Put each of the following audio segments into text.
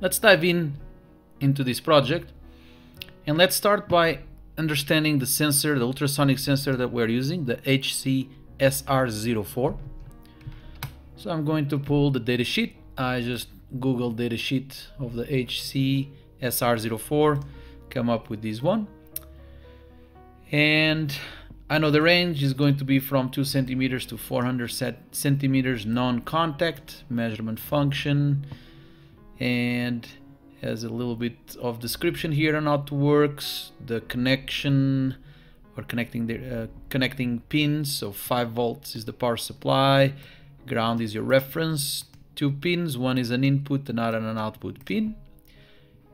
let's dive in into this project and let's start by understanding the sensor, the ultrasonic sensor that we're using, the HC SR04. So I'm going to pull the datasheet. I just Google datasheet of the HC SR04, come up with this one. And I know the range is going to be from 2 centimeters to 400 centimeters non-contact measurement function and has a little bit of description here on how it works the connection or connecting the uh, connecting pins. So 5 volts is the power supply ground is your reference two pins one is an input another an output pin.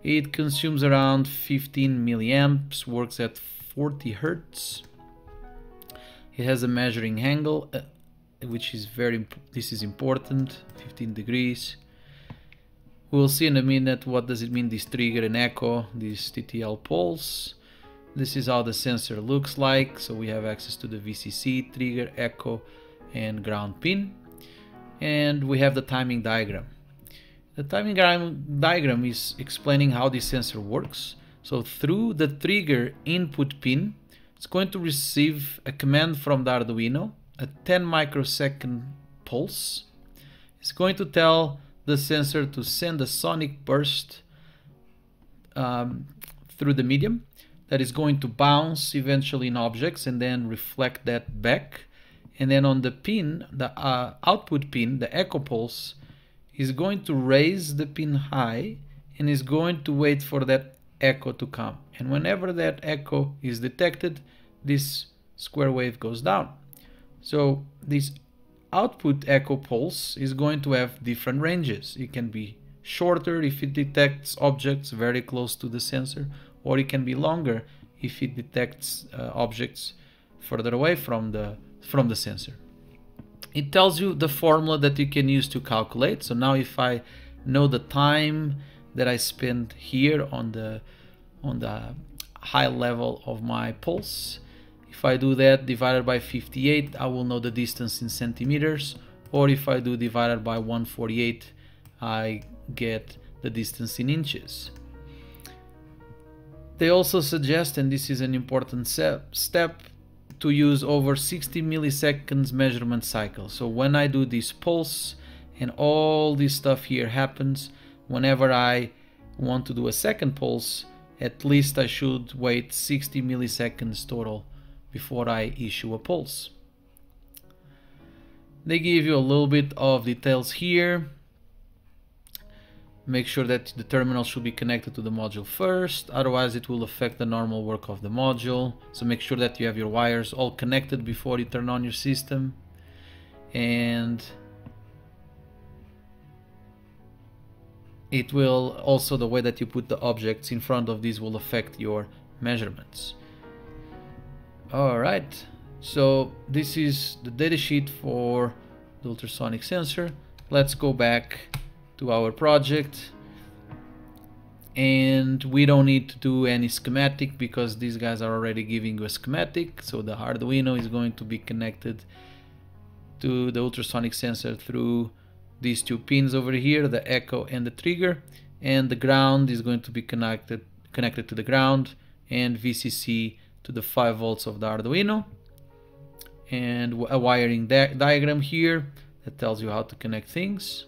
It consumes around 15 milliamps works at 40 hertz. It has a measuring angle uh, which is very this is important 15 degrees We'll see in a minute what does it mean this trigger and echo, this TTL pulse. This is how the sensor looks like. So we have access to the VCC, trigger, echo, and ground pin. And we have the timing diagram. The timing diagram is explaining how this sensor works. So through the trigger input pin, it's going to receive a command from the Arduino, a 10 microsecond pulse. It's going to tell the sensor to send a sonic burst um, through the medium that is going to bounce eventually in objects and then reflect that back. And then on the pin, the uh, output pin, the echo pulse, is going to raise the pin high and is going to wait for that echo to come. And whenever that echo is detected, this square wave goes down. So this output echo pulse is going to have different ranges. It can be shorter if it detects objects very close to the sensor, or it can be longer if it detects uh, objects further away from the from the sensor. It tells you the formula that you can use to calculate. So now if I know the time that I spend here on the on the high level of my pulse, if I do that divided by 58, I will know the distance in centimeters. Or if I do divided by 148, I get the distance in inches. They also suggest, and this is an important step, to use over 60 milliseconds measurement cycle. So when I do this pulse and all this stuff here happens, whenever I want to do a second pulse, at least I should wait 60 milliseconds total before I issue a pulse. They give you a little bit of details here. Make sure that the terminal should be connected to the module first, otherwise it will affect the normal work of the module. So make sure that you have your wires all connected before you turn on your system. And it will also the way that you put the objects in front of these will affect your measurements. Alright, so this is the datasheet for the ultrasonic sensor. Let's go back to our project. And we don't need to do any schematic because these guys are already giving you a schematic. So the Arduino is going to be connected to the ultrasonic sensor through these two pins over here the echo and the trigger. And the ground is going to be connected connected to the ground and VCC to the 5 volts of the Arduino and a wiring di diagram here that tells you how to connect things.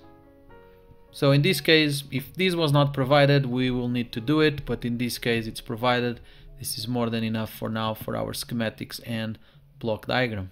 So in this case, if this was not provided, we will need to do it, but in this case it's provided. This is more than enough for now for our schematics and block diagram.